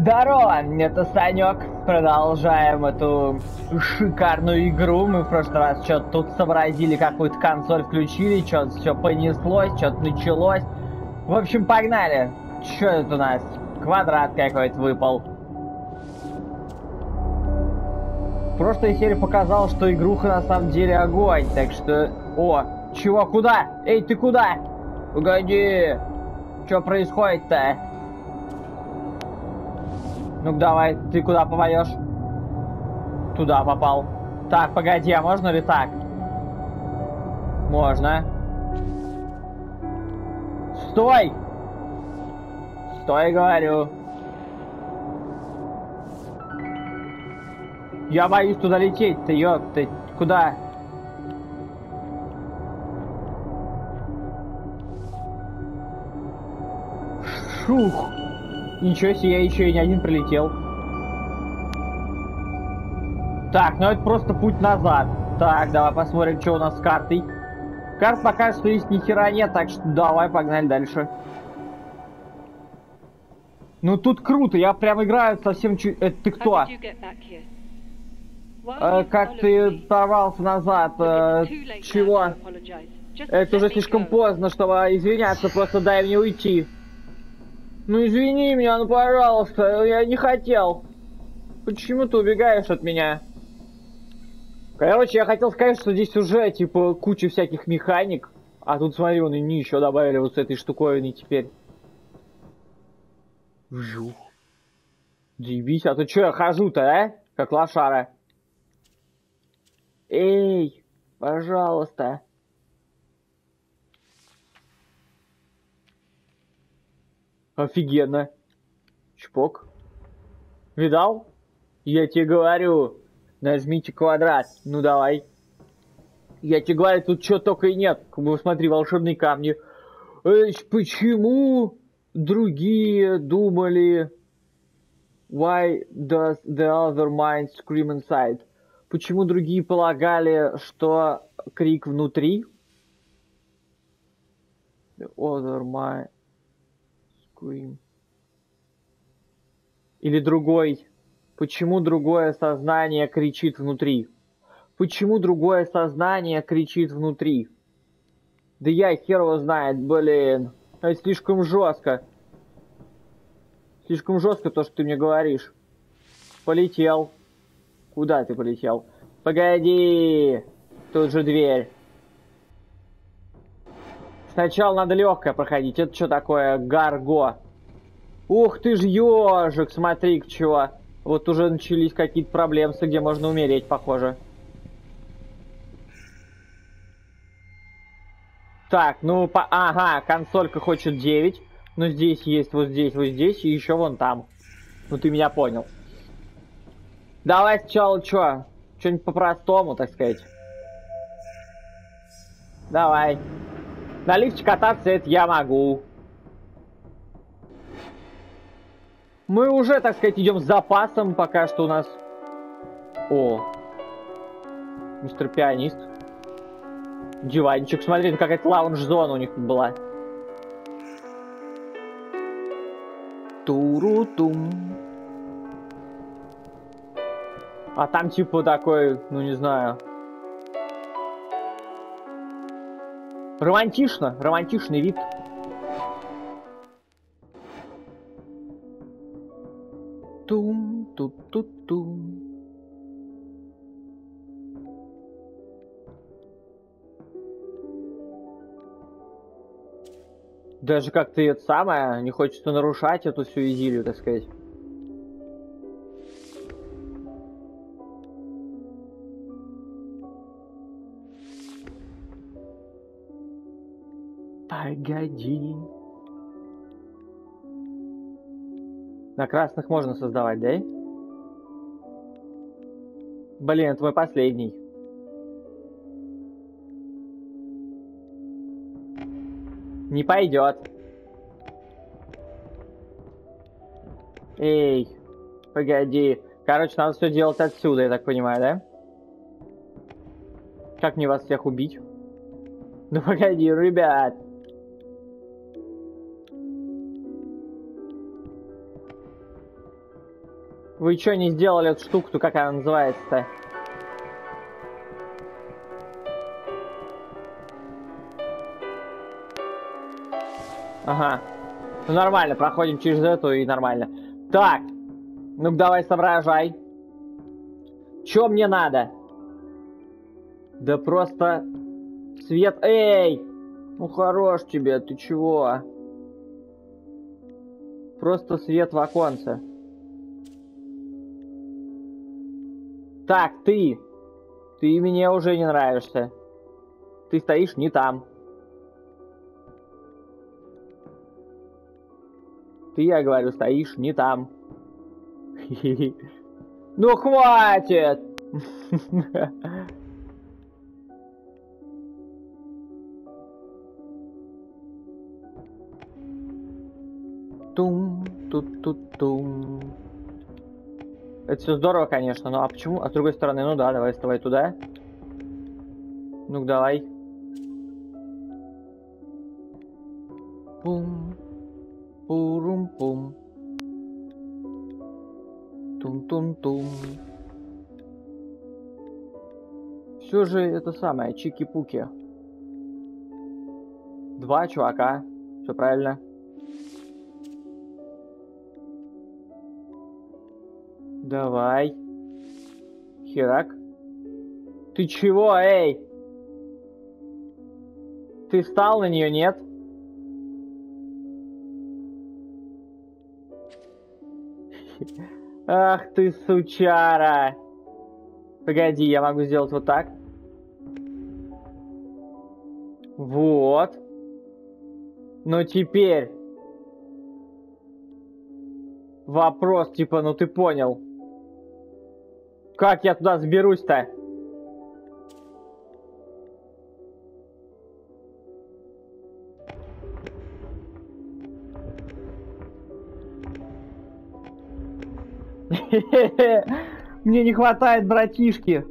Здорово, это Санек. Продолжаем эту шикарную игру. Мы в прошлый раз что-то тут сообразили, какую-то консоль включили, что-то все понеслось, что-то началось. В общем, погнали. Что это у нас? Квадрат какой-то выпал. Прошлая серия показала, что игруха на самом деле огонь, так что... О, чего, куда? Эй, ты куда? Погоди, что происходит-то? Ну давай, ты куда попадешь? Туда попал. Так, погоди, а можно ли так? Можно. Стой! Стой, говорю. Я боюсь туда лететь, ты ёб, ты куда? Шух! Ничего себе, я еще и не один прилетел. Так, ну это просто путь назад. Так, давай посмотрим, что у нас с картой. Карт пока что есть ни хера нет, так что давай, погнали дальше. Ну тут круто, я прям играю совсем чуть... Это ты кто? Э, как ты порвался назад? Э, чего? Это уже слишком поздно, чтобы извиняться, просто дай мне уйти. Ну извини меня, ну пожалуйста, я не хотел. Почему ты убегаешь от меня? Короче, я хотел сказать, что здесь уже, типа, куча всяких механик. А тут, смотри, вон они еще добавили вот с этой штуковиной теперь. Вжух. Заебись, а то что я хожу-то, а? Как лошара. Эй, пожалуйста. Офигенно. Чпок. Видал? Я тебе говорю, нажмите квадрат. Ну давай. Я тебе говорю, тут что только и нет. Смотри, волшебные камни. Эй, почему другие думали... Why does the other mind scream inside? Почему другие полагали, что крик внутри? The other mind... Scream. Или другой. Почему другое сознание кричит внутри? Почему другое сознание кричит внутри? Да я хер его знает, блин. Это слишком жестко. Слишком жестко то, что ты мне говоришь. Полетел. Куда ты полетел? Погоди. Тут же дверь. Сначала надо легкое проходить. Это что такое? Гарго. Ух ты ж ежик, смотри к чего. Вот уже начались какие-то проблемы, где можно умереть, похоже. Так, ну, по... ага, консолька хочет 9. Но здесь есть вот здесь, вот здесь и еще вон там. Ну ты меня понял. Давай сначала что? Что-нибудь по-простому, так сказать. Давай. На лифте кататься это я могу. Мы уже, так сказать, идем с запасом пока что у нас. О, мистер пианист. Диванчик, смотри, какая-то лаунж-зона у них была. Туру-тум. А там типа такой, ну не знаю, Романтично, романтичный вид. Тум, тут, тут, тум. Даже как-то это самое, не хочется нарушать эту всю идиллию, так сказать. Погоди. На красных можно создавать, да? Блин, это мой последний. Не пойдет. Эй, погоди. Короче, надо все делать отсюда, я так понимаю, да? Как мне вас всех убить? Ну погоди, ребят. Вы что не сделали эту штуку-то, как она называется-то? Ага. Ну нормально, проходим через эту и нормально. Так. Ну-ка давай соображай. Чё мне надо? Да просто... Свет... Эй! Ну хорош тебе, ты чего? Просто свет в оконце. Так, ты. Ты мне уже не нравишься. Ты стоишь не там. Ты, я говорю, стоишь не там. Ну хватит! Тум, тут, тут, тум. Это все здорово, конечно, но а почему? А с другой стороны, ну да, давай вставай туда. Ну-ка, давай. Пум. Пурум-пум. Тум-тум-тум. Все же это самое, чики-пуки. Два чувака. Все правильно. Давай. Херак. Ты чего, эй? Ты встал на нее, нет? Ах ты, сучара! Погоди, я могу сделать вот так. Вот. Ну теперь... Вопрос, типа, ну ты понял. Как я туда сберусь-то? Мне не хватает братишки.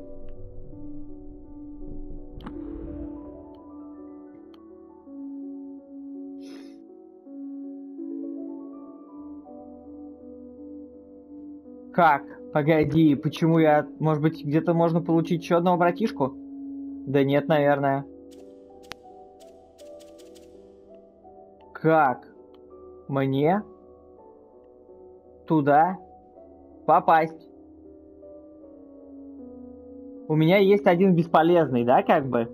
Как? Погоди, почему я... Может быть, где-то можно получить еще одного братишку? Да нет, наверное. Как? Мне? Туда? попасть. У меня есть один бесполезный, да, как бы?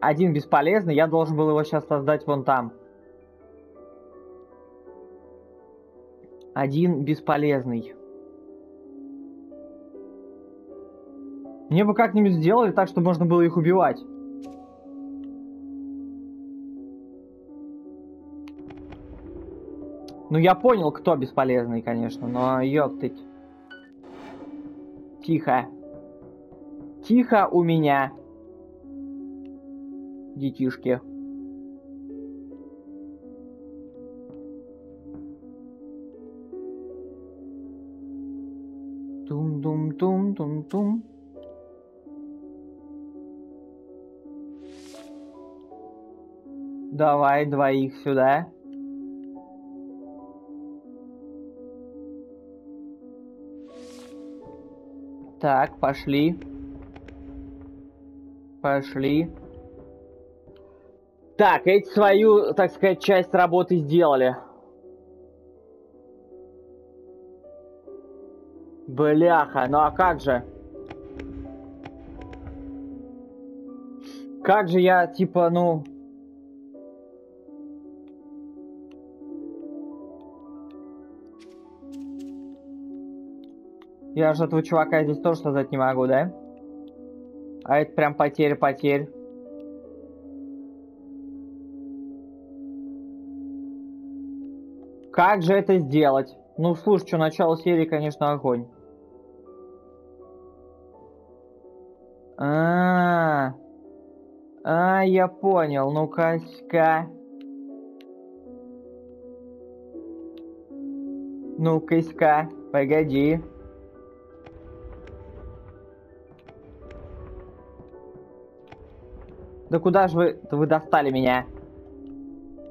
Один бесполезный, я должен был его сейчас создать вон там. Один бесполезный. Мне бы как-нибудь сделали так, чтобы можно было их убивать. Ну, я понял, кто бесполезный, конечно, но ёптыть. Тихо. Тихо у меня. Детишки. Тум-тум-тум-тум-тум. Давай двоих сюда. Так, пошли. Пошли. Так, эти свою, так сказать, часть работы сделали. Бляха, ну а как же? Как же я, типа, ну... Я же этого чувака здесь тоже создать не могу, да? А это прям потеря потерь. Как же это сделать? Ну, слушай, что, начало серии, конечно, огонь. А, -а, я понял. Ну-ка-ка. Ну-ка-ка, погоди. Да куда же вы... Вы достали меня.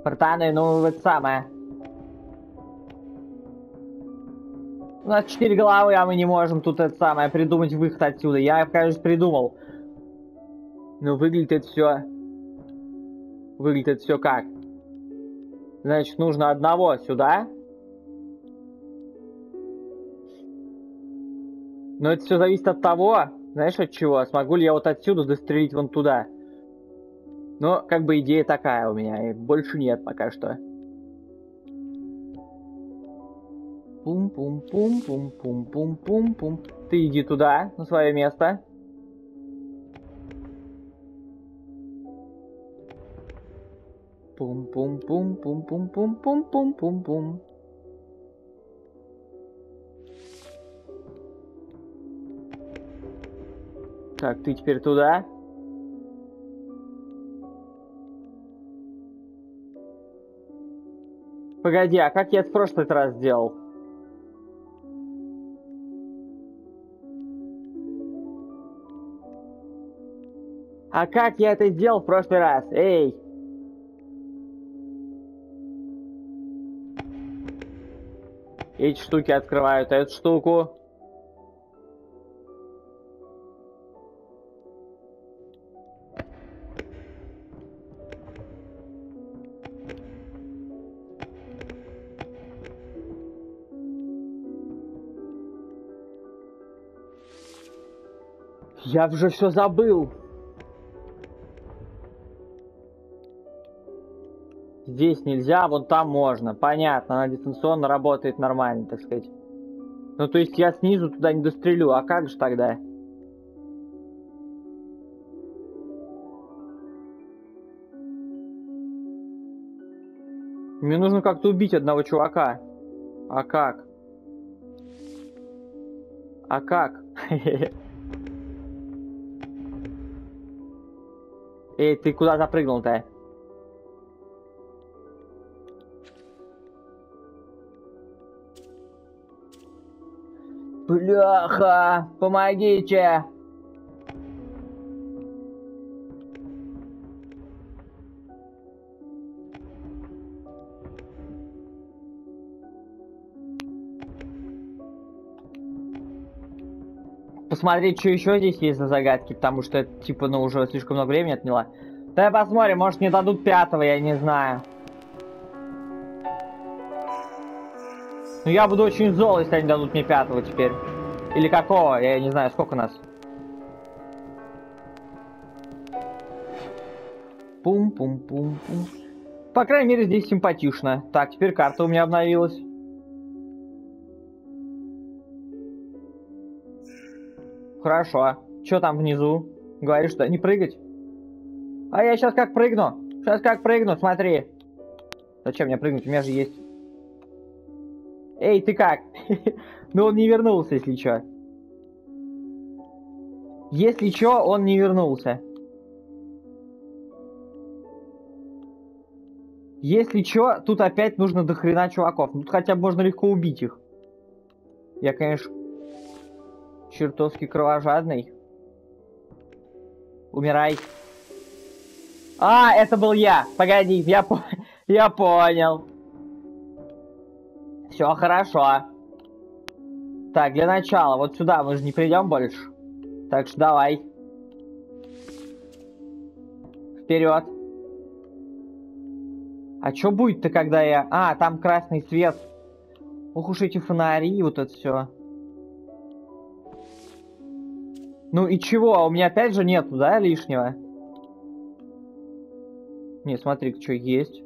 Братаны, ну это самое. У нас четыре головы, а мы не можем тут это самое придумать выход отсюда. Я, конечно, придумал. Но выглядит это все... Выглядит это все как? Значит, нужно одного сюда. Но это все зависит от того, знаешь, от чего? Смогу ли я вот отсюда дострелить вон туда? Но, как бы, идея такая у меня, и больше нет пока что. Пум-пум-пум-пум-пум-пум-пум-пум. Ты иди туда, на свое место. Пум-пум-пум-пум-пум-пум-пум-пум-пум. Так, ты теперь туда. Погоди, а как я в прошлый раз сделал? А как я это сделал в прошлый раз? Эй! Эти штуки открывают эту штуку. Я уже все забыл. Здесь нельзя, вот там можно. Понятно, она дистанционно работает нормально, так сказать. Ну, то есть я снизу туда не дострелю, а как же тогда? Мне нужно как-то убить одного чувака. А как? А как? Эй, ты куда запрыгнул-то? Бляха! Помогите! Посмотреть, что еще здесь есть за загадки, потому что типа, ну, уже слишком много времени отняло. Давай посмотрим, может, мне дадут пятого, я не знаю. Ну я буду очень зол, если они дадут мне пятого теперь. Или какого, я не знаю, сколько нас. Пум-пум-пум-пум. По крайней мере, здесь симпатично. Так, теперь карта у меня обновилась. Хорошо. Что там внизу? Говоришь, что не прыгать? А я сейчас как прыгну. Сейчас как прыгну, смотри. Зачем мне прыгнуть? У меня же есть Эй, ты как? ну он не вернулся, если чё. Если чё, он не вернулся. Если чё, тут опять нужно до хрена чуваков. Тут хотя бы можно легко убить их. Я, конечно, чертовски кровожадный. Умирай. А, это был я. Погоди, я, по я понял. Все хорошо. Так, для начала, вот сюда мы же не придем больше. Так что давай. Вперед. А что будет-то, когда я... А, там красный свет. Ох уж эти фонари, вот это все. Ну и чего? А у меня опять же нету, да, лишнего? Не, смотри, что есть.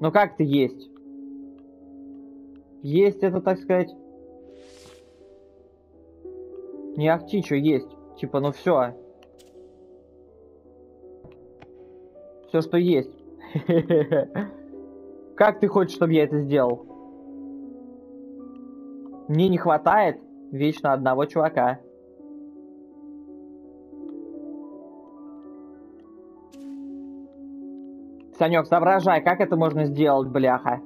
Ну как-то есть. Есть это, так сказать. Не ахти, что есть. Типа, ну все. Все, что есть. Как ты хочешь, чтобы я это сделал? Мне не хватает вечно одного чувака. Санек, соображай, как это можно сделать, бляха?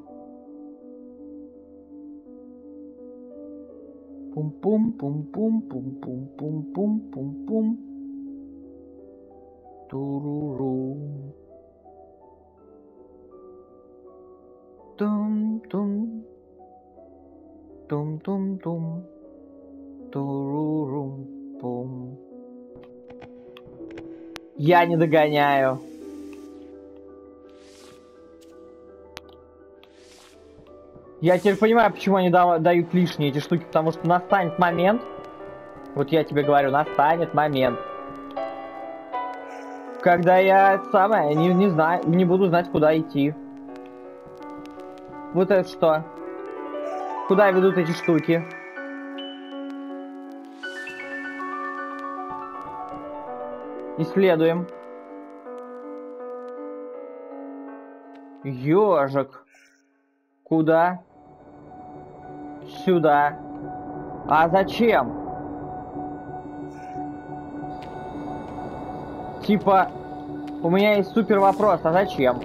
Пум-пум-пум-пум-пум-пум-пум-пум-пум. Туруру. Тум-тум. Тум-тум-тум. Турурум-пум. Я не догоняю. Я теперь понимаю, почему они да дают лишние эти штуки, потому что настанет момент, вот я тебе говорю, настанет момент, когда я самое, не, не знаю, не буду знать, куда идти. Вот это что? Куда ведут эти штуки? Исследуем. Ёжик. Куда? Сюда. А зачем? Типа, у меня есть супер вопрос, а зачем?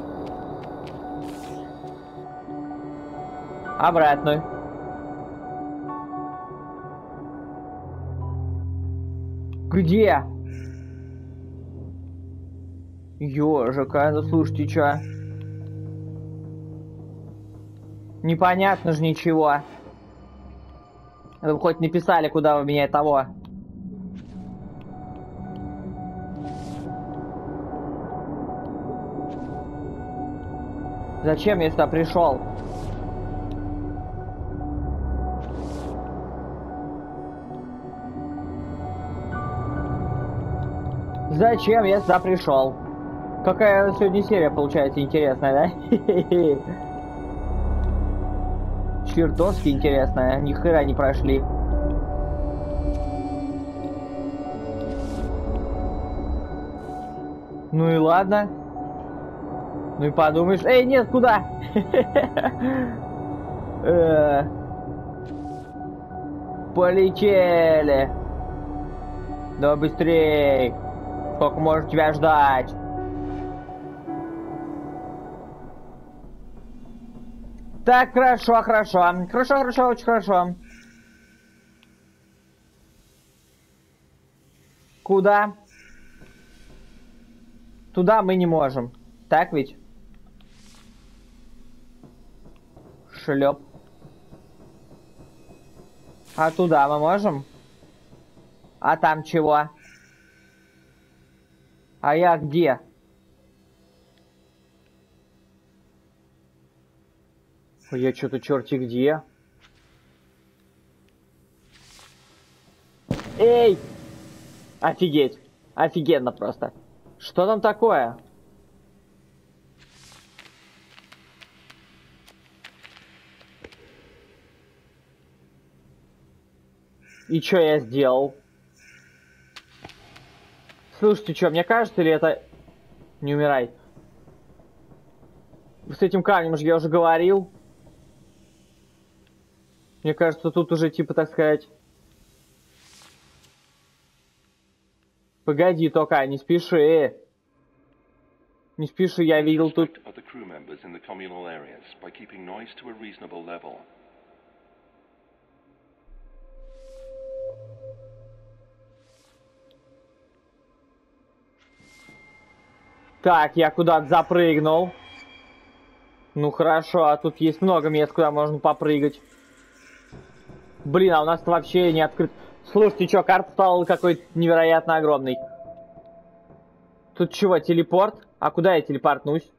Обратно. Где? Ёжика, ну слушайте, чё? Непонятно же ничего. Вы хоть написали, куда вы меня того. Зачем я сюда пришел? Зачем я сюда пришел? Какая сегодня серия получается интересная, да? Чертовски интересная, ни хера не прошли. Ну и ладно. Ну и подумаешь, эй, нет, куда? Э. Полетели. Да быстрей. Сколько может тебя ждать? Так, хорошо, хорошо. Хорошо, хорошо, очень хорошо. Куда? Туда мы не можем. Так ведь? Шлеп. А туда мы можем? А там чего? А я где? Я что-то черти где. Эй! Офигеть. Офигенно просто. Что там такое? И что я сделал? Слушайте, что, мне кажется, или это... Не умирай. С этим камнем же я уже говорил. Мне кажется, тут уже типа, так сказать... Погоди только, не спеши. Не спеши, я видел тут... Так, я куда-то запрыгнул. Ну хорошо, а тут есть много мест, куда можно попрыгать. Блин, а у нас вообще не открыт. Слушайте, что, карта стала какой-то невероятно огромный. Тут чего, телепорт? А куда я телепортнусь?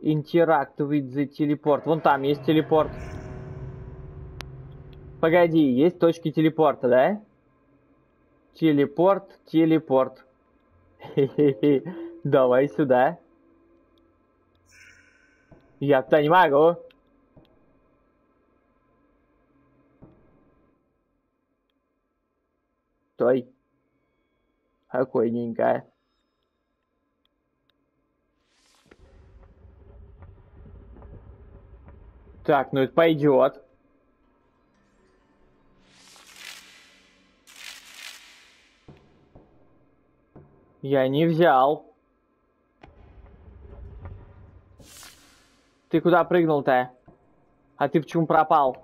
Интеракт with the телепорт. Вон там есть телепорт. Погоди, есть точки телепорта, да? Телепорт, телепорт. Давай сюда. Могу. Стой. Аккуратненько. Так, ну это пойдет. Я не взял. Ты куда прыгнул-то? А ты почему пропал?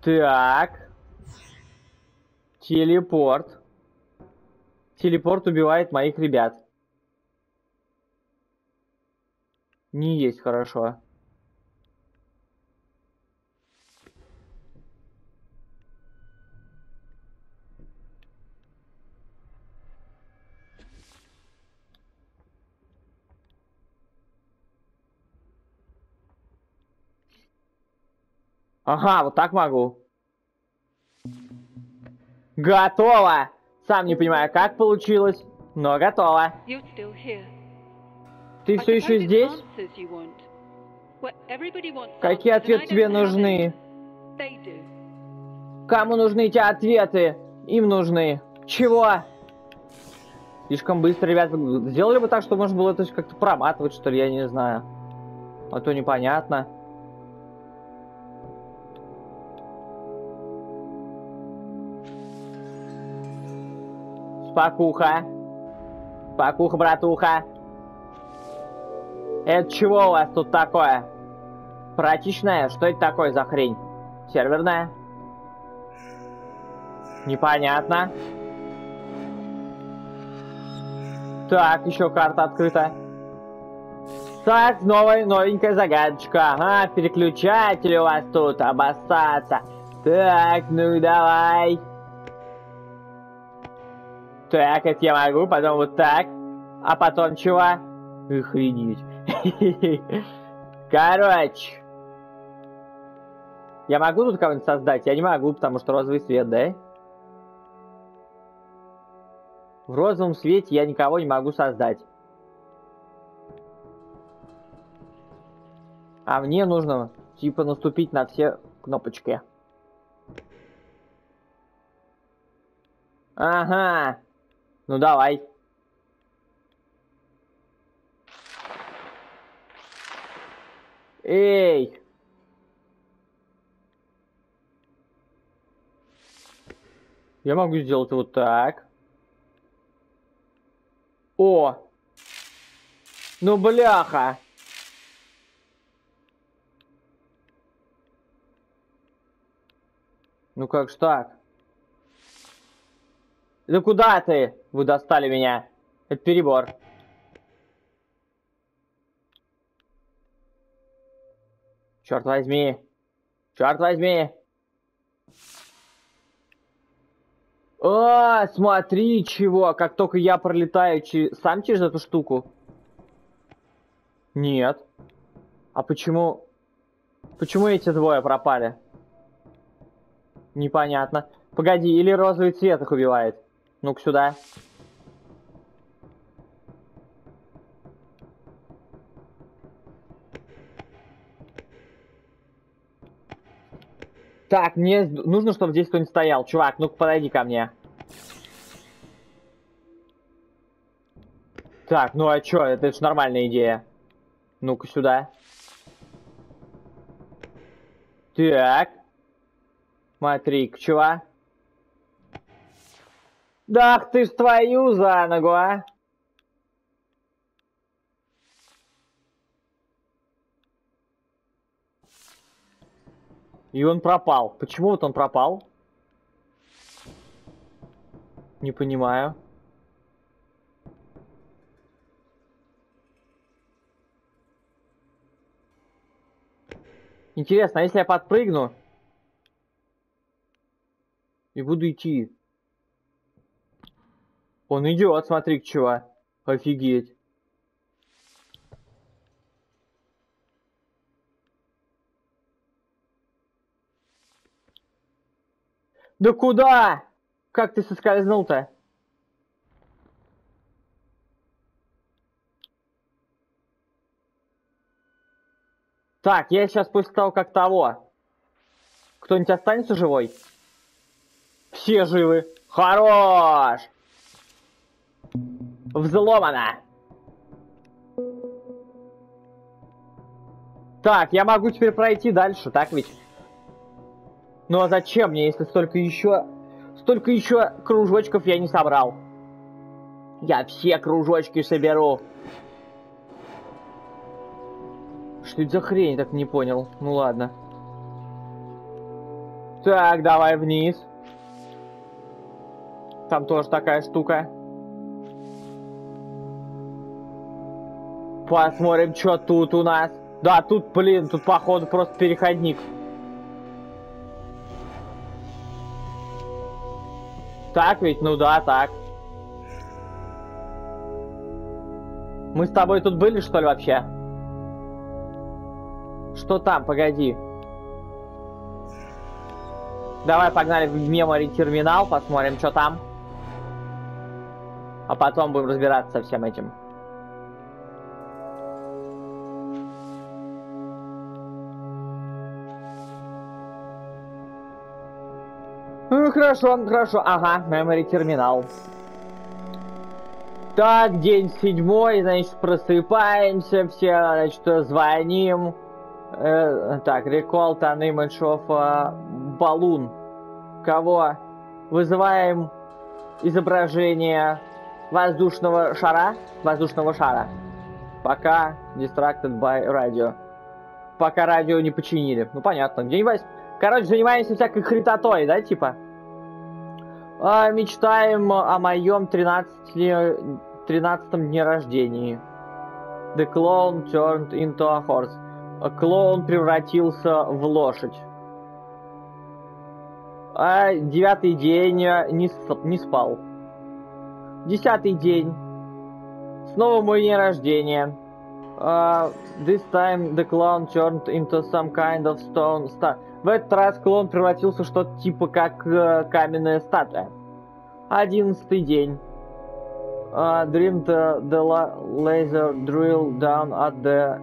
Так. Телепорт. Телепорт убивает моих ребят. Не есть хорошо. Ага, вот так могу. Готово! Сам не понимаю, как получилось, но готово. Ты все еще здесь? Какие ответы тебе нужны? Кому нужны эти ответы? Им нужны. Чего? Слишком быстро, ребят. Сделали бы так, что можно было это как-то проматывать, что ли, я не знаю. А то непонятно. Спокуха. Спокуха, братуха. Это чего у вас тут такое? Прачечная? Что это такое за хрень? Серверная? Непонятно. Так, еще карта открыта. Так, новая, новенькая загадочка. Ага, переключатель у вас тут, обоссаться. Так, ну давай. Так, это я могу, потом вот так. А потом чего? Охренеть. Короче. Я могу тут кого-нибудь создать? Я не могу, потому что розовый свет, да? В розовом свете я никого не могу создать. А мне нужно, типа, наступить на все кнопочки. Ага. Ну давай. Эй! Я могу сделать вот так. О! Ну бляха! Ну как ж так? Да куда ты? Вы достали меня. Это перебор. Черт возьми. Черт возьми. А, смотри, чего, как только я пролетаю через... сам через эту штуку. Нет. А почему... Почему эти двое пропали? Непонятно. Погоди, или розовый цвет их убивает? Ну-ка сюда. Так, мне нужно, чтобы здесь кто-нибудь стоял. Чувак, ну-ка подойди ко мне. Так, ну а чё, это же нормальная идея. Ну-ка сюда. Так. Смотри-ка, чувак. Да ах ты ж твою за ногу, а! И он пропал. Почему вот он пропал? Не понимаю. Интересно, а если я подпрыгну и буду идти? Он идет, смотри, чего. Офигеть. Да куда? Как ты соскользнул-то? Так, я сейчас после того, как того. Кто-нибудь останется живой? Все живы. Хорош! Взломано. Так, я могу теперь пройти дальше, так ведь? Ну а зачем мне, если столько еще... Столько еще кружочков я не собрал? Я все кружочки соберу. Что это за хрень, так не понял. Ну ладно. Так, давай вниз. Там тоже такая штука. Посмотрим, что тут у нас. Да, тут, блин, тут походу просто переходник. Так ведь? Ну да, так. Мы с тобой тут были, что ли, вообще? Что там? Погоди. Давай погнали в memory терминал, посмотрим, что там. А потом будем разбираться со всем этим. Хорошо, хорошо. Ага, memory терминал. Так, день седьмой, значит, просыпаемся, все, значит, звоним. Э, так, recall an image of uh, balloon. Кого? Вызываем изображение воздушного шара. Воздушного шара. Пока distracted by radio. Пока радио не починили. Ну, понятно. Где-нибудь... Короче, занимаемся всякой хритотой, да, типа? А, мечтаем о моем 13, 13 дне рождения. The clown turned into a horse. Клоун превратился в лошадь. А девятый день не, не спал. Десятый день. Снова мой день рождения. Uh, this time the clown turned into some kind of stone star. В этот раз клон превратился в что-то типа как uh, каменная статуя. Одиннадцатый день. Uh, dreamed the, the laser drill down at the...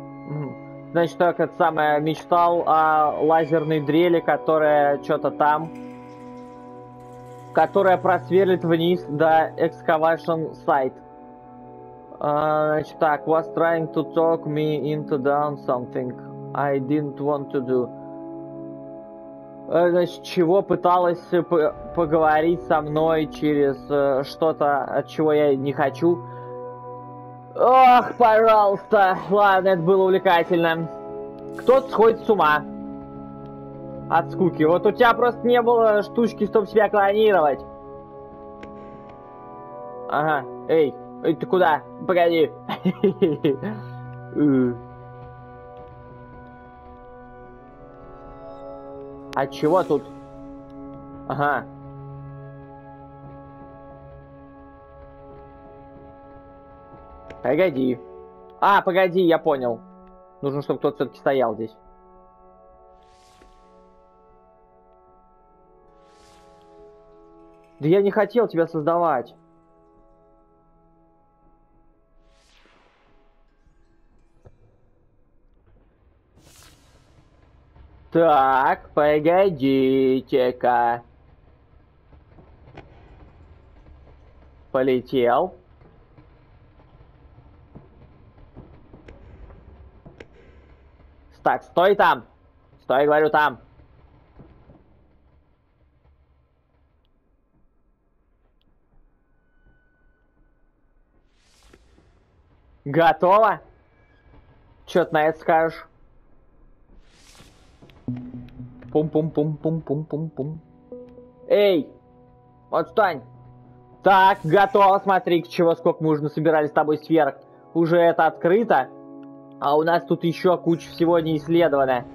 Значит, так это самое, мечтал о лазерной дрели, которая что-то там, которая просверлит вниз до excavation site. Uh, значит, так, was trying to talk me into down something I didn't want to do. Значит, чего пыталась поговорить со мной через uh, что-то, от чего я не хочу. Ох, пожалуйста. Ладно, это было увлекательно. Кто-то сходит с ума. От скуки. Вот у тебя просто не было штучки, чтобы себя клонировать. Ага. Эй, эй, ты куда? Погоди. А чего тут? Ага. Погоди. А, погоди, я понял. Нужно, чтобы кто-то все-таки стоял здесь. Да я не хотел тебя создавать. Так, погодите-ка. Полетел. Так, стой там. Стой, говорю, там. Готово? Чё ты на это скажешь? Пум-пум-пум-пум-пум-пум-пум. Эй! Отстань! Так, готово, смотри, к чего сколько мы уже насобирали с тобой сверх. Уже это открыто. А у нас тут еще куча всего не исследовано.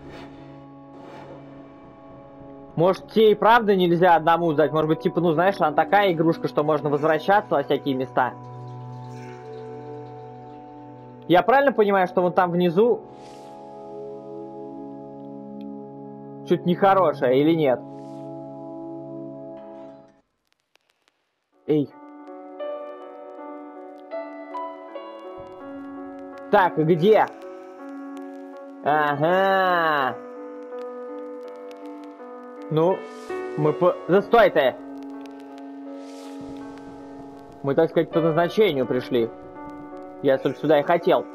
Может, тебе и правда нельзя одному сдать? Может быть, типа, ну, знаешь, она такая игрушка, что можно возвращаться во всякие места? Я правильно понимаю, что вот там внизу что-то нехорошее или нет? Эй. Так, где? Ага. Ну, мы по... Застой ты! Мы, так сказать, по назначению пришли. Я только сюда и хотел.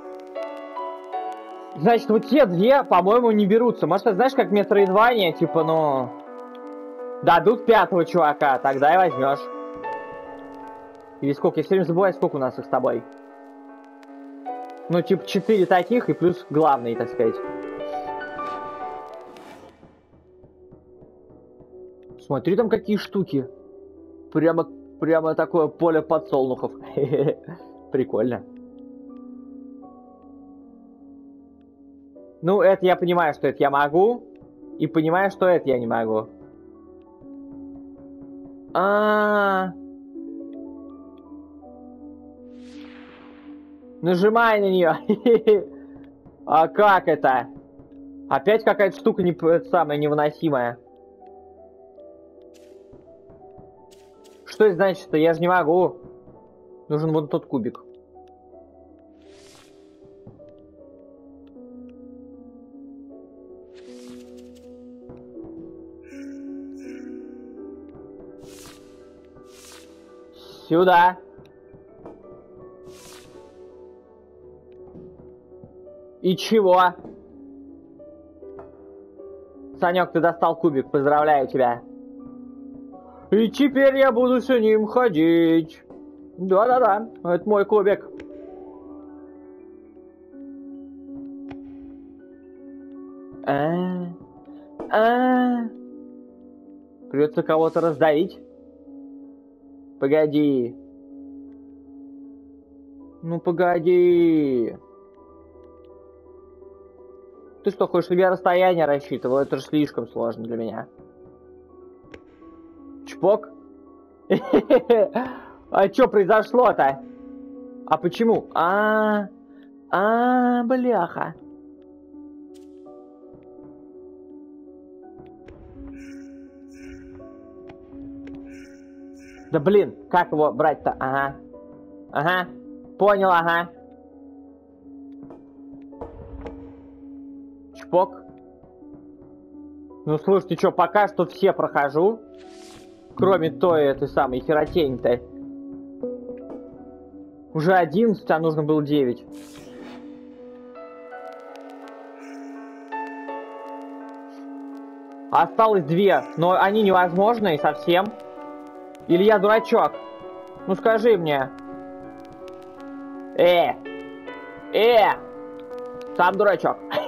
Значит, вот те две, по-моему, не берутся. Может, ты знаешь, как метроидвания, типа, ну... Дадут пятого чувака, тогда и возьмешь. Или сколько? Я все время забываю, сколько у нас их с тобой. Ну, типа, четыре таких и плюс главный, так сказать. Смотри, там какие штуки. Прямо, прямо такое поле подсолнухов. Прикольно. Ну, это я понимаю, что это я могу. И понимаю, что это я не могу. А. Нажимай на нее. А как это? Опять какая-то штука не, самая невыносимая. Что это значит? Что я же не могу. Нужен вот тот кубик. Сюда. И чего? Санек, ты достал кубик, поздравляю тебя. И теперь я буду с ним ходить. Да-да-да, это мой кубик. А, а, Придется кого-то раздавить. Погоди. Ну погоди. Ты что, хочешь, чтобы я расстояние рассчитывал? Это же слишком сложно для меня. Чпок? А что произошло-то? А почему? А, а, бляха. Да блин, как его брать-то? Ага. Ага. Понял, ага. Чпок. Ну, слушайте, что, пока что все прохожу. Кроме той этой самой херотень-то. Уже 11, а нужно было 9. Осталось две, но они невозможные совсем. Или я дурачок? Ну скажи мне. Э! Э! Сам дурачок.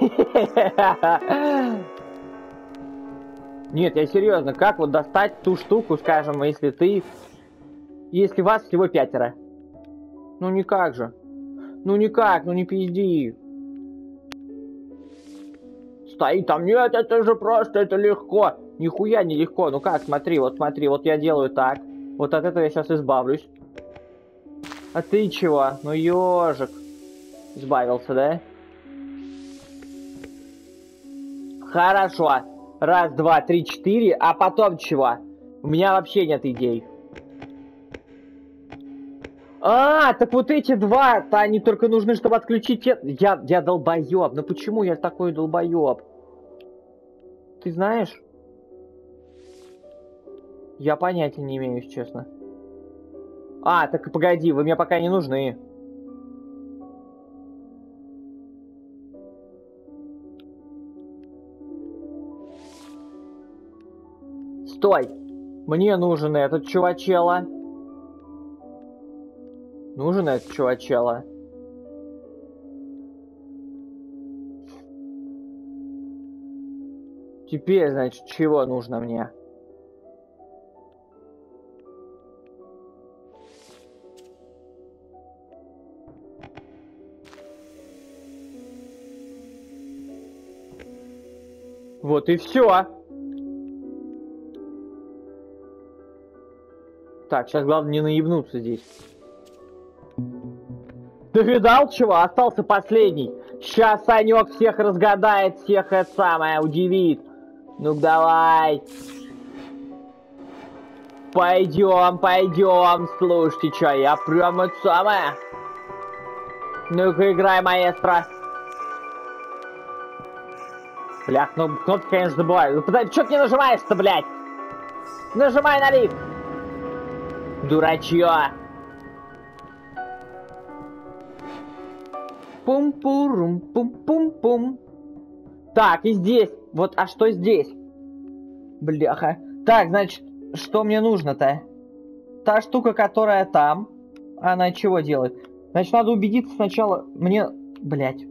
Нет, я серьезно, как вот достать ту штуку, скажем, если ты... Если вас всего пятеро? Ну никак же. Ну никак, ну не пизди. Стоит там, нет, это же просто, это легко. Нихуя не легко. Ну как, смотри, вот смотри, вот я делаю так. Вот от этого я сейчас избавлюсь. А ты чего? Ну, ежик. Избавился, да? Хорошо. Раз, два, три, четыре. А потом чего? У меня вообще нет идей. А, так вот эти два-то они только нужны, чтобы отключить... Я, я долбоеб. Ну почему я такой долбоеб? Ты знаешь? Я понятия не имею, если честно. А, так погоди, вы мне пока не нужны. Стой! Мне нужен этот чувачела. Нужен этот чувачела. Теперь, значит, чего нужно мне? Вот и все. Так, сейчас главное не наебнуться здесь. Ты видал чего? Остался последний. Сейчас Санек всех разгадает, всех это самое удивит. ну давай. Пойдем, пойдем. Слушайте, что, я прям это самое. Ну-ка, играй, маэстро. Блях, ну кнопки, конечно, забываю. Ну подожди, что ты не нажимаешь-то, блядь? Нажимай на лифт. Дурачье. Пум-пурум, пум-пум-пум. Так, и здесь. Вот, а что здесь? Бляха. Так, значит, что мне нужно-то? Та штука, которая там, она чего делает? Значит, надо убедиться сначала... Мне... Блять.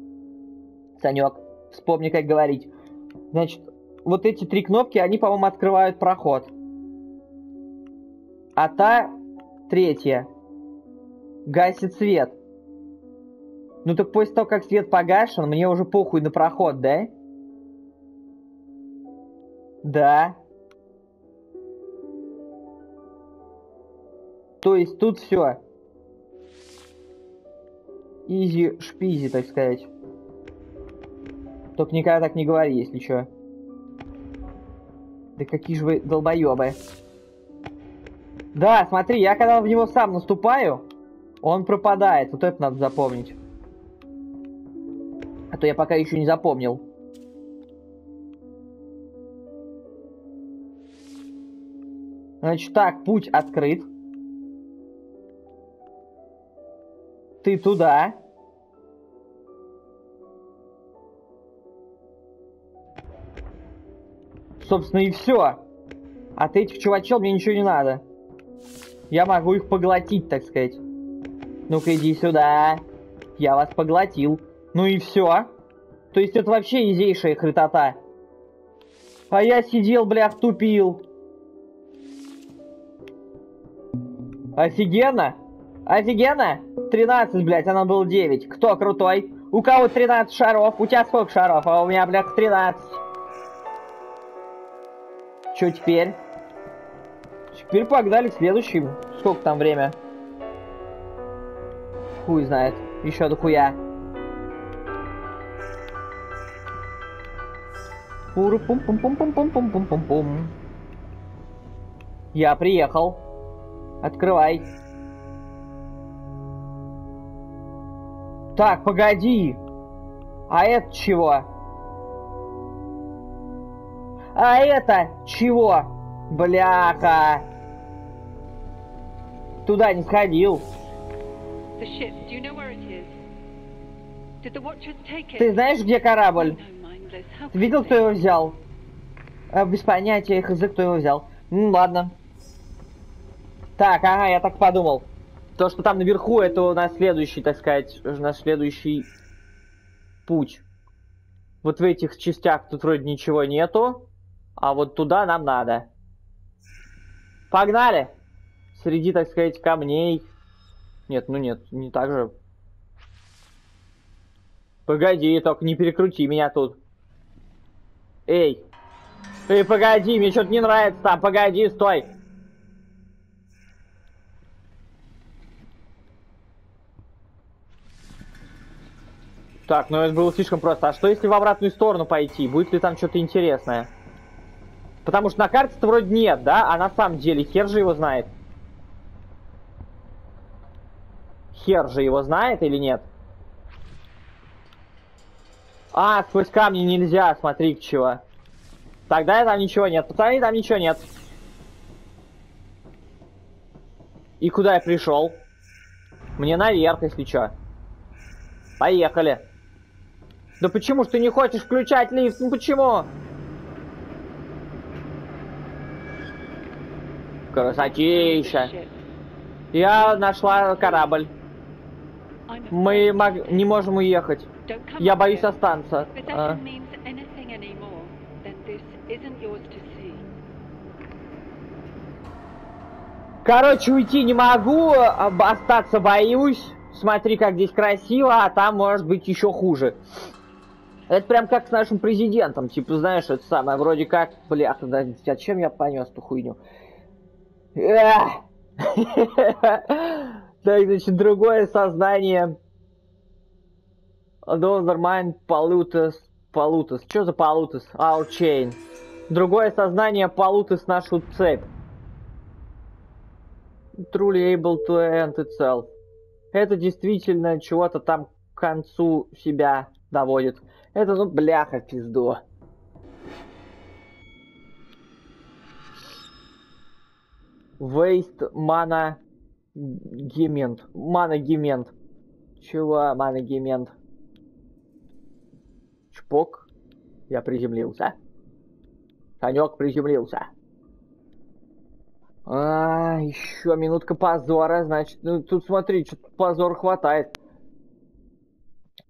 Санек, вспомни, как говорить. Значит, вот эти три кнопки, они, по-моему, открывают проход. а та третья гасит свет. Ну так после того, как свет погашен, мне уже похуй на проход, да? Да. То есть тут все. Изи шпизи, так сказать. Только никогда так не говори, если что. Да какие же вы долбоебы. Да, смотри, я когда в него сам наступаю, он пропадает. Вот это надо запомнить. А то я пока еще не запомнил. Значит, так, путь открыт. Ты туда. Собственно, и все. От этих чувачел мне ничего не надо. Я могу их поглотить, так сказать. Ну-ка, иди сюда. Я вас поглотил. Ну и все. То есть это вообще изейшая хритота. А я сидел, блях, тупил. Офигенно? Офигенно? 13, блядь, она было 9. Кто крутой? У кого 13 шаров? У тебя сколько шаров? А у меня, блядь, 13. Что теперь? Теперь погнали к следующему. Сколько там время? Хуй знает. Еще до хуя. пуру пум пум пум пум пум пум пум пум пум Я приехал. Открывай. Так, погоди. А это чего? А это чего? Бляха. Туда не сходил. Ты знаешь, где корабль? Ты видел, кто его взял? А, без понятия, хз, кто его взял. Ну, ладно. Так, ага, я так подумал. То, что там наверху, это на следующий, так сказать, на следующий путь. Вот в этих частях тут вроде ничего нету, а вот туда нам надо. Погнали! Среди, так сказать, камней. Нет, ну нет, не так же. Погоди, только не перекрути меня тут. Эй! Эй, погоди, мне что-то не нравится там, погоди, стой! Так, ну это было слишком просто. А что если в обратную сторону пойти? Будет ли там что-то интересное? Потому что на карте-то вроде нет, да? А на самом деле хер же его знает. Хер же его знает или нет? А, сквозь камни нельзя, смотри к чего. Тогда там ничего нет. Пацаны, там ничего нет. И куда я пришел? Мне наверх, если что. Поехали. Да почему ж ты не хочешь включать лифт? Ну почему? Красотища. Я нашла корабль. Мы мог... не можем уехать. Я боюсь останься. А. Короче, уйти не могу, остаться боюсь. Смотри, как здесь красиво, а там может быть еще хуже. Это прям как с нашим президентом. Типа, знаешь, это самое, вроде как... Бля, да, зачем я понес эту хуйню? Так, значит, другое сознание. Mind pollutus. Pollutus. Что за? Our chain. Другое сознание pollutus нашу цепь. Truly able to end itself. Это действительно чего-то там к концу себя доводит. Это, ну, бляха, пизду. Waste mana гемент. Мана гемент. Чего мана гемент? Чпок. Я приземлился. Конек приземлился. А, еще минутка позора, значит, ну тут смотри, что позор хватает.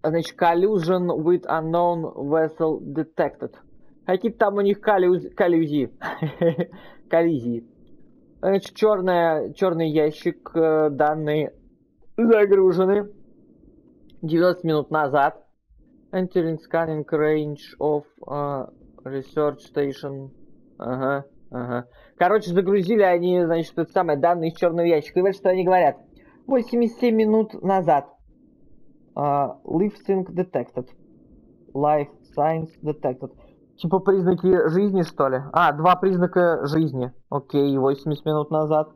Значит, collusion with unknown vessel detected. Какие там у них коллюз... коллюзии? Значит, черная, черный ящик, э, данные загружены 90 минут назад. Entering scanning range of uh, research station. Ага, ага. Короче, загрузили они, значит, это самое, данные из черного ящика. И вот что они говорят. 87 минут назад. Uh, lifting detected. Life signs detected. Типа признаки жизни, что ли? А, два признака жизни. Окей, 80 минут назад.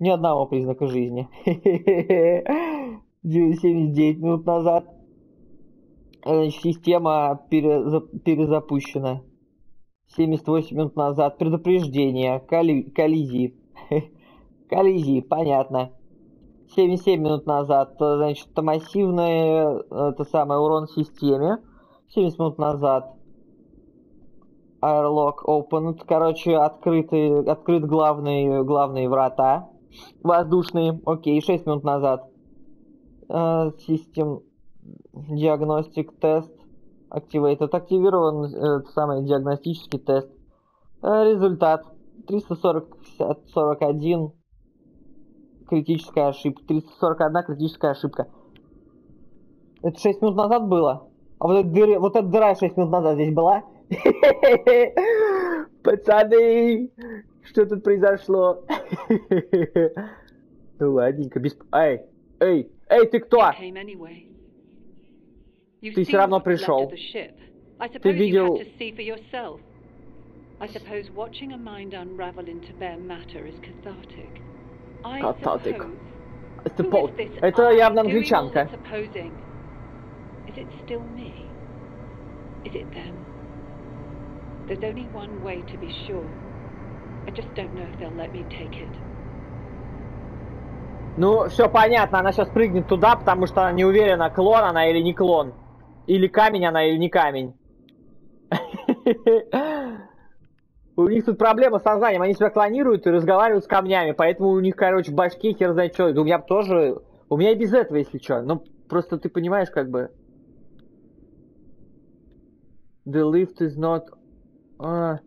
Ни одного признака жизни. 79 минут назад. Система переза перезапущена. 78 минут назад. Предупреждение. Колли коллизии. коллизии, понятно. 77 минут назад. Значит, это массивный это самое, урон системе. 70 минут назад. Airlock opened. Короче, открыты, открыт главные, главные врата. Воздушные. Окей, 6 минут назад. Систем диагностик тест. Activated. Активирован э, самый диагностический тест. Э, результат. 341 критическая ошибка. 341 критическая ошибка. Это 6 минут назад было? А вот эта дыра, вот эта дыра 6 минут назад здесь была? Пацаны, что тут произошло? Ну ладненько, без... Эй, эй, эй, ты кто? Ты все равно пришел. Ты видел... I suppose watching a mind unravel into bare matter is cathartic. Cathartic. Suppose. Это явно англичанка. Is it still me? Is it them? There's only one way to be sure. I just don't know if they'll let me take it. Ну, все понятно, она сейчас прыгнет туда, потому что она не уверена, клон она или не клон. Или камень она, или не камень. У них тут проблема с сознанием, они себя клонируют и разговаривают с камнями, поэтому у них, короче, в башке хер знает что. У меня тоже... У меня и без этого, если что. Ну, просто ты понимаешь, как бы... The lift is not... А,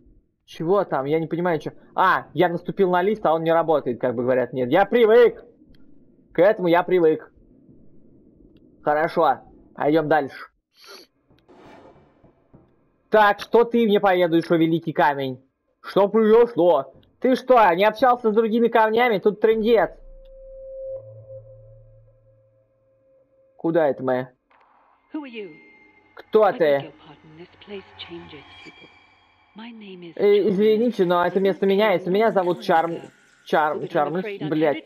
чего там? Я не понимаю, что... А, я наступил на лифт, а он не работает, как бы говорят. Нет, я привык! К этому я привык. Хорошо, пойдем дальше. Так, что ты мне поведаешь, о великий камень? Что произошло? Ты что, не общался с другими камнями? Тут трендец. Куда это мы? Кто ты? Э, извините, но это место меняется. Меня зовут Чарм... Чарм... Чармлес, блядь.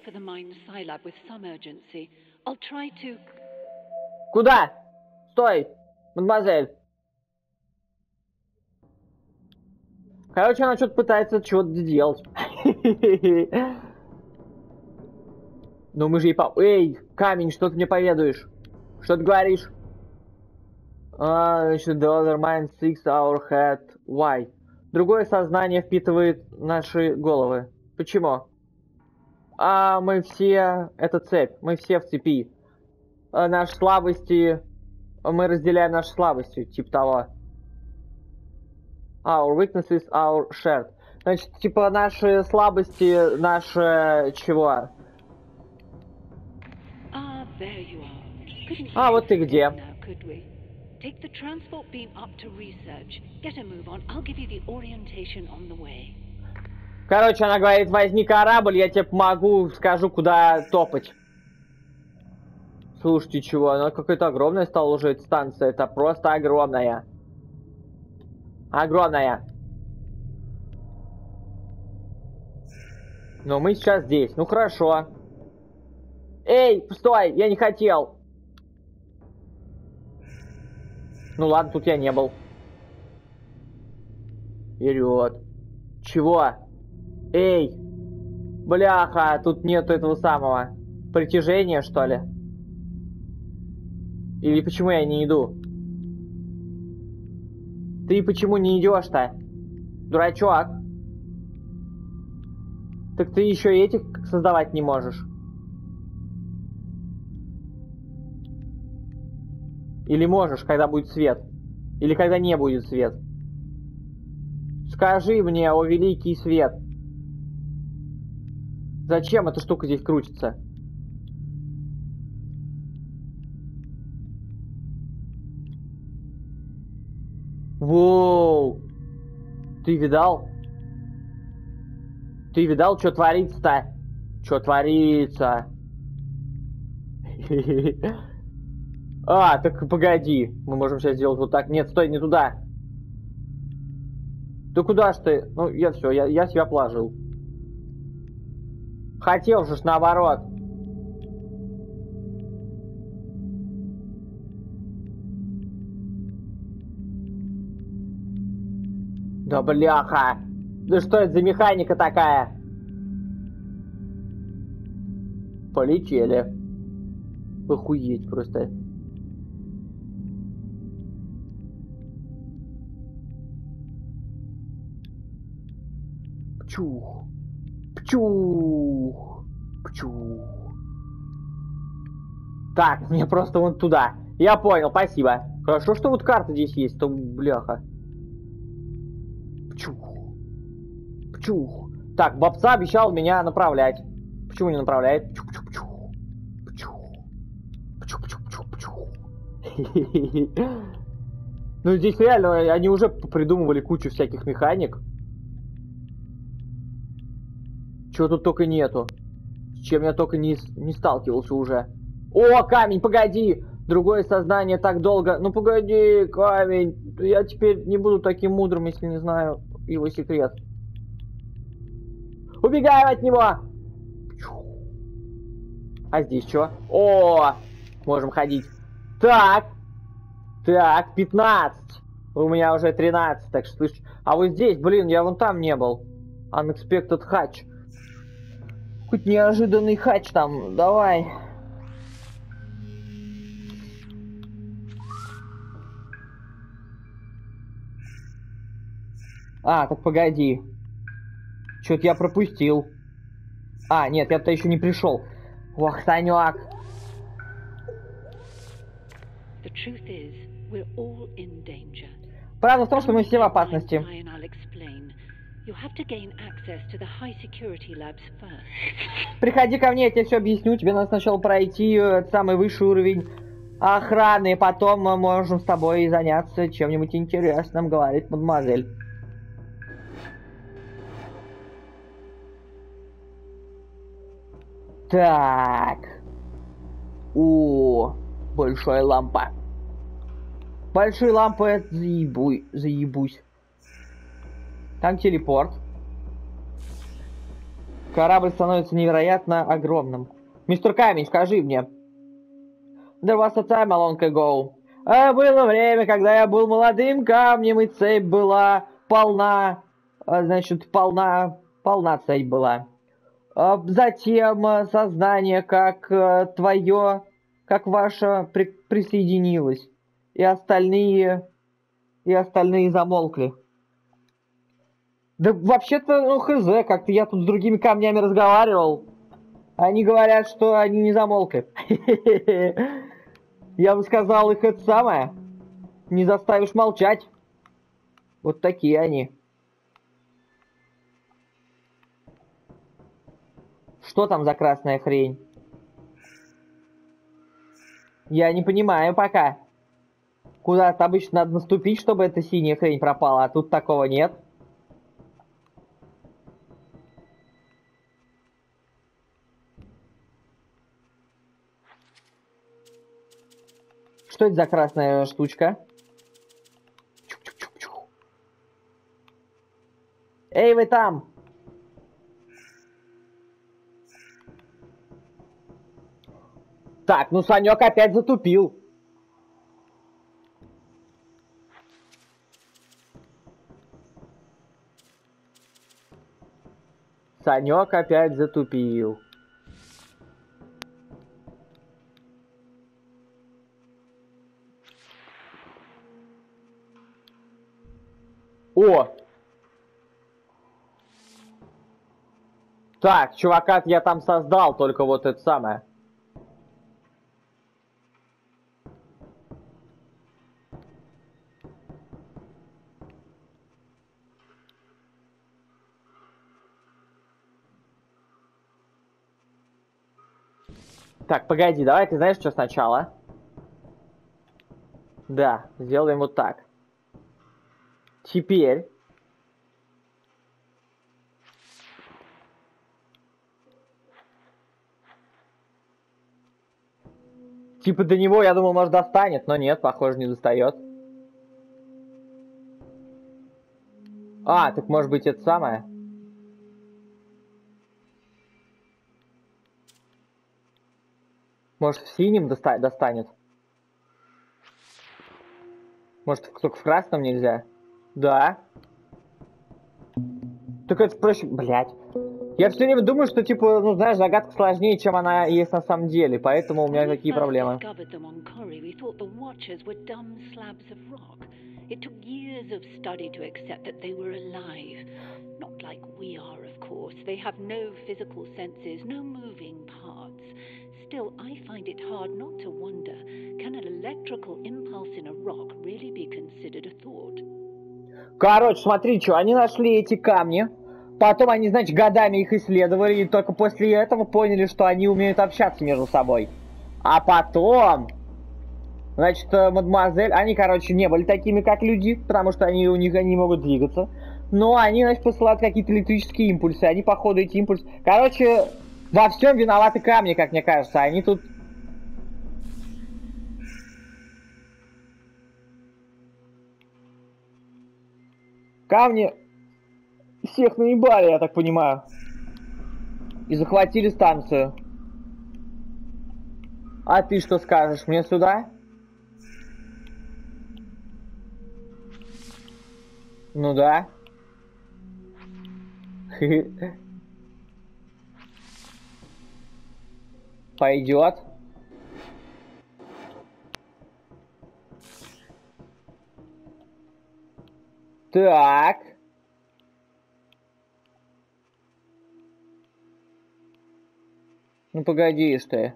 Куда? Стой, мадемуазель. Короче, она что-то пытается чего-то делать. Но мы же и по... Эй, камень, что ты мне поведаешь? Что ты говоришь? А, значит, the other mind seeks our head. Why? Другое сознание впитывает наши головы. Почему? А мы все... Это цепь. Мы все в цепи. А наши слабости... Мы разделяем наши слабости, типа того. Our weaknesses are shared. Значит, типа наши слабости, наши чего? Ah, а, вот ты где. Take the transport beam up to research. Get a move on. I'll give you the orientation on the way. Короче, она говорит, возьми корабль, я тебе помогу, скажу, куда топать. Слушайте, чего, она какая-то огромная стала уже эта станция, это просто огромная. Огромная. Но мы сейчас здесь, ну хорошо. Эй, стой, я не хотел. Ну ладно, тут я не был. Вперед. Чего? Эй! Бляха, тут нет этого самого. Притяжения, что ли? Или почему я не иду? Ты почему не идешь-то? Дурачок. Так ты еще этих создавать не можешь. Или можешь, когда будет свет. Или когда не будет свет. Скажи мне, о великий свет. Зачем эта штука здесь крутится? Воу! Ты видал? Ты видал, что творится-то? Что творится? А, так погоди. Мы можем сейчас сделать вот так. Нет, стой, не туда. Ты куда ж ты? Ну, я все, я, я себя положил. Хотел же ж наоборот. Да бляха! Да что это за механика такая? Полетели. Охуеть просто. Пчух. Пчух. Пчух. Так, мне просто вон туда. Я понял, спасибо. Хорошо, что вот карта здесь есть, то бляха. Пчух. Пчух. Так, бабца обещал меня направлять. Почему не направляет? Пчух, пчух, пчух. Пчух. Пчух, пчух, пчух, пчух. Ну, здесь реально, они уже придумывали кучу всяких механик. Чего тут только нету. С чем я только не, не сталкивался уже. О, камень, погоди! Другое сознание так долго... Ну, погоди, камень. Я теперь не буду таким мудрым, если не знаю его секрет. Убегаем от него! А здесь что? О, можем ходить. Так, так, 15. У меня уже 13, так что слышь. А вот здесь, блин, я вон там не был. Unexpected hatch. Хоть неожиданный хач там, давай. А, так погоди. Что-то я пропустил. А, нет, я-то еще не пришел. Ох, Санек. Правда в том, что мы все в опасности. Приходи ко мне, я тебе все объясню. Тебе надо сначала пройти э, самый высший уровень охраны, потом мы можем с тобой заняться чем-нибудь интересным, говорит мадемуазель. Так. О, большая лампа. Большие лампы заебуй, заебусь. Там телепорт. Корабль становится невероятно огромным. Мистер Камень, скажи мне. There was a time a. А было время, когда я был молодым камнем, и цепь была полна, а, значит, полна, полна цепь была. А затем э, сознание как твое, как ваше при присоединилось. И остальные... И остальные замолкли. Да вообще-то, ну, хз, как-то я тут с другими камнями разговаривал. Они говорят, что они не замолкли. Я бы сказал, их это самое. Не заставишь молчать. Вот такие они. Что там за красная хрень? Я не понимаю пока. Куда-то обычно надо наступить, чтобы эта синяя хрень пропала, а тут такого нет. Что это за красная штучка? Эй, вы там! Так, ну Санек опять затупил. Санек опять затупил. О! Так, чувака я там создал, только вот это самое. Так, погоди, давай ты знаешь, что сначала? Да, сделаем вот так. Теперь... Типа до него, я думал, может, достанет, но нет, похоже, не достает. А, так может быть это самое? Может, в синем доста достанет? Может, только в красном нельзя? Да. Так это проще... Блять. Я все время думаю, что, типа, ну, знаешь, загадка сложнее, чем она есть на самом деле, поэтому у меня такие проблемы. It took years of study to accept that they were alive. Not like we are, of course. They have no physical senses, no moving parts. Still, I find it hard not to wonder can an electrical impulse in a rock really be considered a thought? Короче, смотри, что, они нашли эти камни, потом они, значит, годами их исследовали, и только после этого поняли, что они умеют общаться между собой. А потом Значит, э, мадемуазель, они, короче, не были такими, как люди, потому что они у них они могут двигаться. Но они, значит, посылают какие-то электрические импульсы. Они, походу, эти импульсы... Короче, во всем виноваты камни, как мне кажется. Они тут... Камни всех наебали, я так понимаю. И захватили станцию. А ты что скажешь? Мне сюда? Ну да. Пойдет. Так. Ну погоди ты.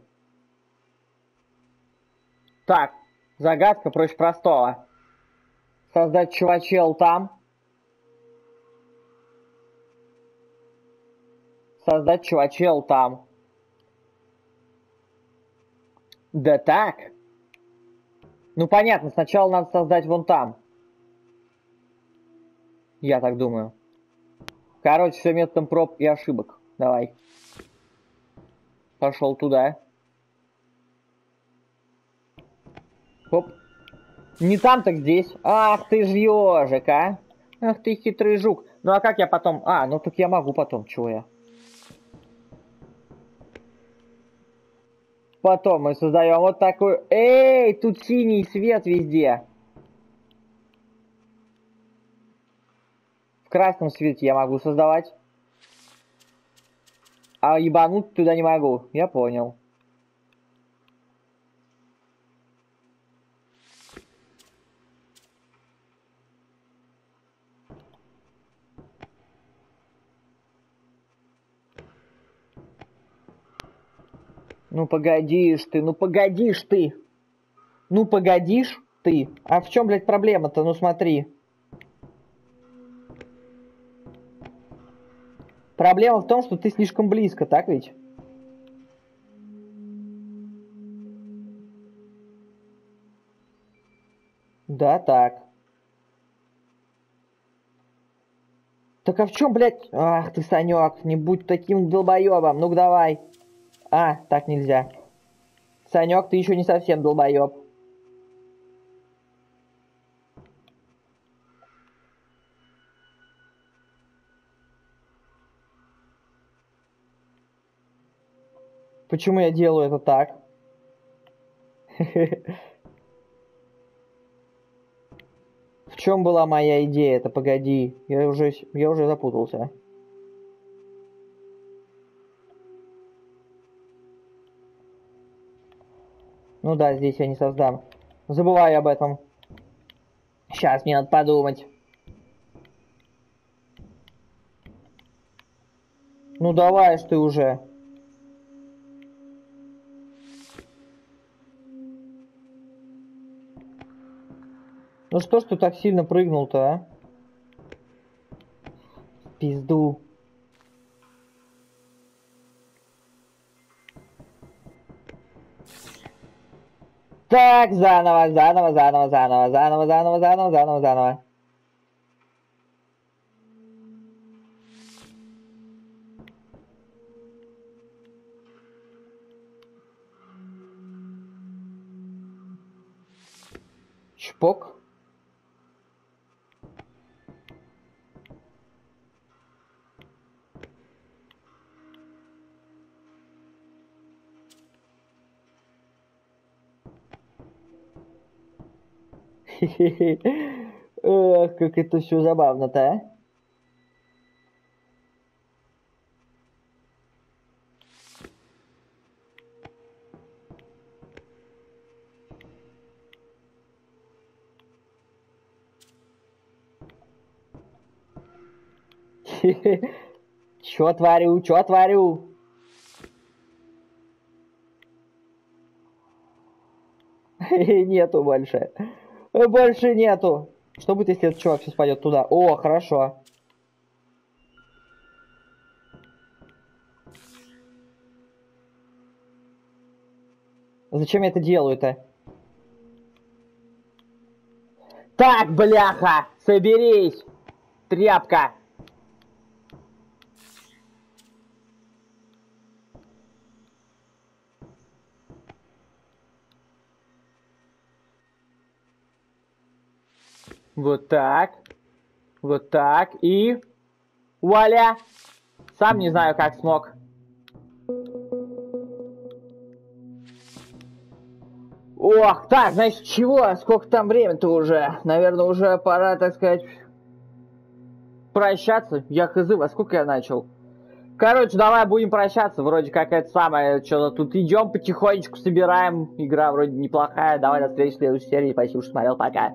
Так, загадка проще простого. Создать чувачел там. создать чувачел там. Да так. Ну понятно, сначала надо создать вон там. Я так думаю. Короче, все методом проб и ошибок. Давай. Пошел туда. Оп. Не там, так здесь. Ах ты ж ежик, а. Ах ты хитрый жук. Ну а как я потом... А, ну так я могу потом, чего я. Потом мы создаем вот такой... Эй, тут синий свет везде. В красном свете я могу создавать. А ебануть туда не могу. Я понял. Ну погодишь ты, ну погодишь ты. Ну погодишь ты. А в чем, блядь, проблема-то? Ну смотри. Проблема в том, что ты слишком близко, так ведь? Да, так. Так а в чем, блядь? Ах ты, Санек, не будь таким долбоебом. Ну-ка давай. А, так нельзя. Санек, ты еще не совсем долбоеб. Почему я делаю это так? В чем была моя идея? Это погоди. Я уже, я уже запутался. Ну да, здесь я не создам. Забываю об этом. Сейчас мне надо подумать. Ну давай ж ты уже. Ну что ж ты так сильно прыгнул-то, а? Пизду. Так, заново, заново, заново, заново, заново, заново, заново, заново, заново. Чпок. Ох, как это все забавно-то, а? Чё творю, чё творю? Нету больше. Больше нету. Что будет, если этот чувак сейчас пойдет туда? О, хорошо. Зачем я это делаю-то? Так, бляха! Соберись! Тряпка! Вот так. Вот так. И... Вуаля! Сам не знаю, как смог. Ох, так, значит, чего? Сколько там времени-то уже? Наверное, уже пора, так сказать, прощаться. Я хз, во сколько я начал? Короче, давай будем прощаться. Вроде как это самое, что-то тут идем потихонечку, собираем. Игра вроде неплохая. Давай до встречи в следующей серии. Спасибо, что смотрел. Пока.